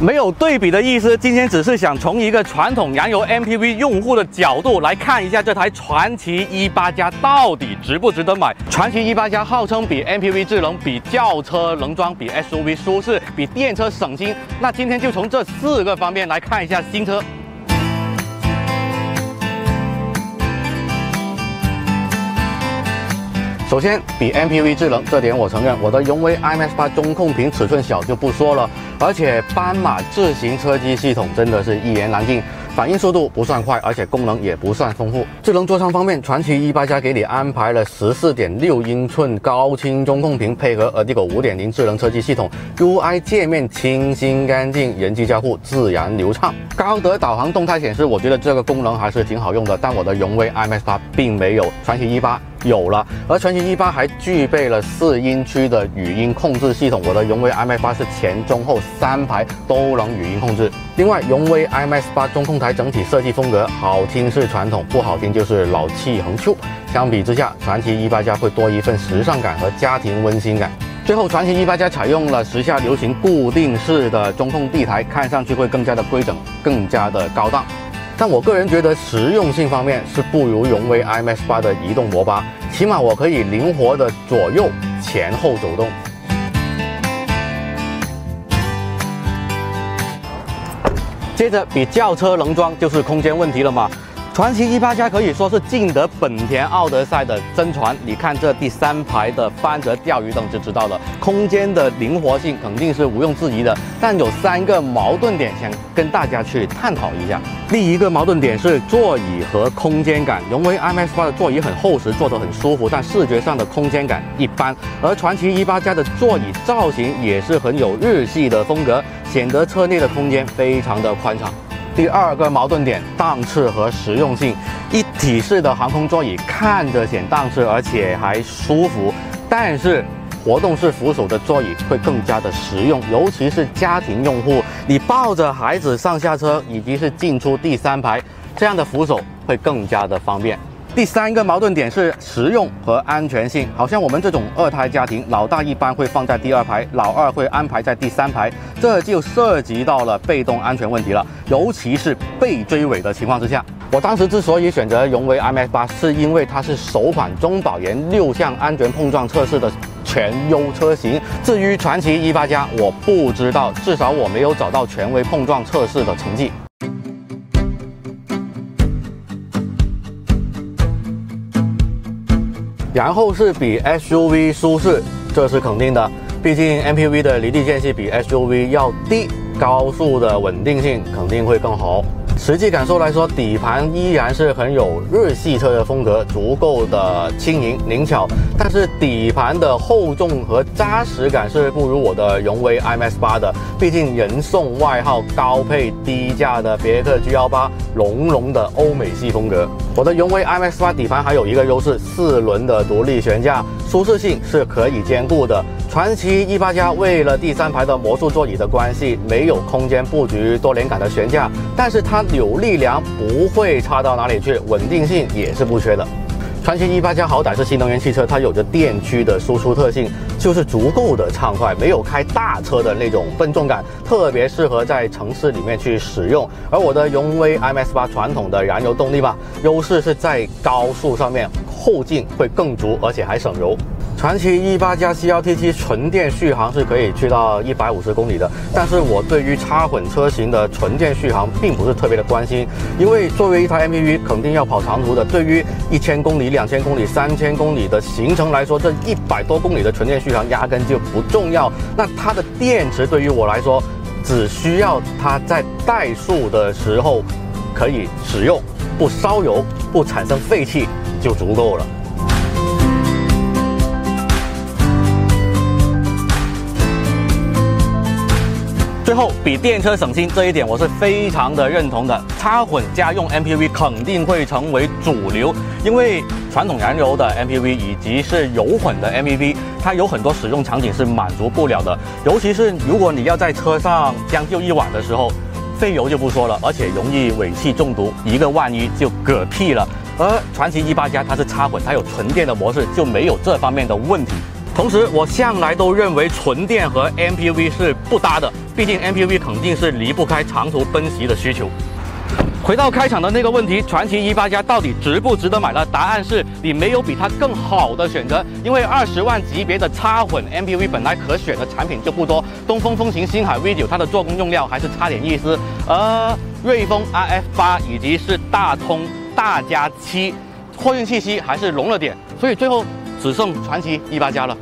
没有对比的意思，今天只是想从一个传统燃油 MPV 用户的角度来看一下这台传祺 E 八加到底值不值得买。传祺 E 八加号称比 MPV 智能、比轿车能装、比 SUV 舒适、比电车省心。那今天就从这四个方面来看一下新车。首先，比 MPV 智能，这点我承认，我的荣威 IMAX 八中控屏尺寸小就不说了，而且斑马智行车机系统真的是一言难尽，反应速度不算快，而且功能也不算丰富。智能座舱方面，传祺 E 八加给你安排了十四点六英寸高清中控屏，配合 Adigo 五点零智能车机系统，UI 界面清新干净，人机交互自然流畅。高德导航动态显示，我觉得这个功能还是挺好用的，但我的荣威 IMAX 八并没有，传祺 E 八。有了，而传祺 E 八还具备了四音区的语音控制系统。我的荣威 iMax 八是前中后三排都能语音控制。另外，荣威 iMax 八中控台整体设计风格好听是传统，不好听就是老气横秋。相比之下，传祺 E 八加会多一份时尚感和家庭温馨感。最后，传祺 E 八加采用了时下流行固定式的中控地台，看上去会更加的规整，更加的高档。但我个人觉得实用性方面是不如荣威 IMAX 八的移动摩巴，起码我可以灵活的左右前后走动。接着，比轿车能装就是空间问题了嘛。传祺 E 八加可以说是尽得本田奥德赛的真传，你看这第三排的翻折钓鱼凳就知道了，空间的灵活性肯定是毋庸置疑的。但有三个矛盾点想跟大家去探讨一下。第一个矛盾点是座椅和空间感，荣威 mx 八的座椅很厚实，坐得很舒服，但视觉上的空间感一般。而传祺 E 八加的座椅造型也是很有日系的风格，显得车内的空间非常的宽敞。第二个矛盾点，档次和实用性。一体式的航空座椅看着显档次，而且还舒服，但是活动式扶手的座椅会更加的实用，尤其是家庭用户，你抱着孩子上下车，以及是进出第三排，这样的扶手会更加的方便。第三个矛盾点是实用和安全性，好像我们这种二胎家庭，老大一般会放在第二排，老二会安排在第三排，这就涉及到了被动安全问题了，尤其是被追尾的情况之下。我当时之所以选择荣威 IMAX 八，是因为它是首款中保研六项安全碰撞测试的全优车型。至于传祺 E 八加，我不知道，至少我没有找到权威碰撞测试的成绩。然后是比 SUV 舒适，这是肯定的。毕竟 MPV 的离地间隙比 SUV 要低，高速的稳定性肯定会更好。实际感受来说，底盘依然是很有日系车的风格，足够的轻盈灵巧。但是底盘的厚重和扎实感是不如我的荣威 IMAX 八的。毕竟人送外号高配低价的别克 G18，浓浓的欧美系风格。我的荣威 IMAX 八底盘还有一个优势，四轮的独立悬架，舒适性是可以兼顾的。传祺 E 八加为了第三排的魔术座椅的关系，没有空间布局多连杆的悬架，但是它扭力梁不会差到哪里去，稳定性也是不缺的。传祺 E 八加好歹是新能源汽车，它有着电驱的输出特性，就是足够的畅快，没有开大车的那种笨重感，特别适合在城市里面去使用。而我的荣威 M S 八传统的燃油动力吧，优势是在高速上面后劲会更足，而且还省油。传祺 E 八加 CLT 7纯电续航是可以去到一百五十公里的，但是我对于插混车型的纯电续航并不是特别的关心，因为作为一台 MPV 肯定要跑长途的，对于一千公里、两千公里、三千公里的行程来说，这一百多公里的纯电续航压根就不重要。那它的电池对于我来说，只需要它在怠速的时候可以使用，不烧油、不产生废气就足够了。最后，比电车省心这一点，我是非常的认同的。插混家用 MPV 肯定会成为主流，因为传统燃油的 MPV 以及是油混的 MPV，它有很多使用场景是满足不了的。尤其是如果你要在车上将就一晚的时候，费油就不说了，而且容易尾气中毒，一个万一就嗝屁了。而传祺 E 八加它是插混，它有纯电的模式，就没有这方面的问题。同时，我向来都认为纯电和 MPV 是不搭的，毕竟 MPV 肯定是离不开长途奔袭的需求。回到开场的那个问题，传祺一八加到底值不值得买呢？答案是你没有比它更好的选择，因为二十万级别的插混 MPV 本来可选的产品就不多，东风风行星海 V9 它的做工用料还是差点意思，而瑞风 RF 八以及是大通大加七，货运气息还是浓了点，所以最后只剩传祺一八加了。